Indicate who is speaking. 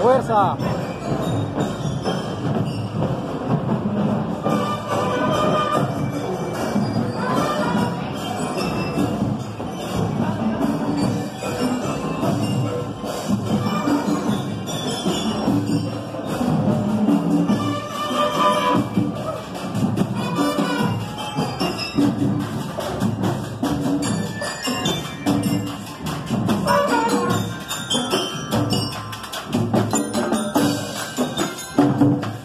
Speaker 1: fuerza. Thank Thank you.